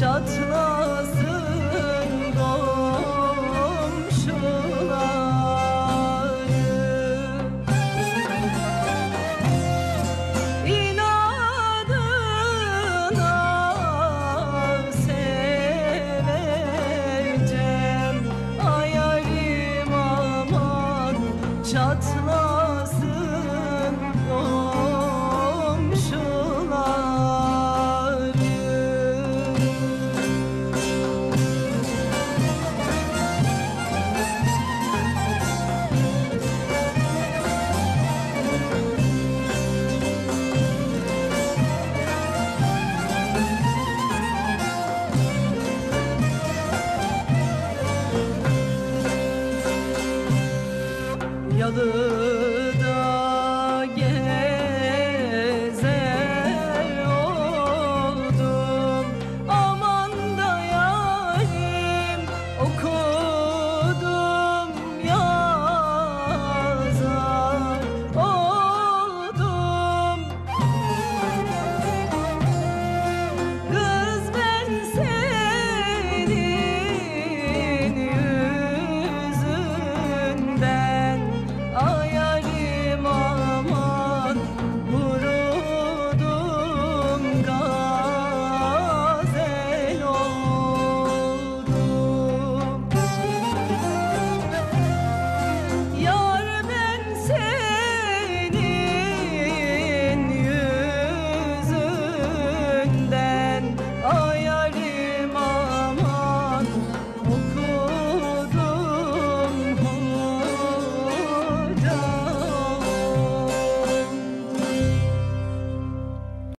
çatla. Yadır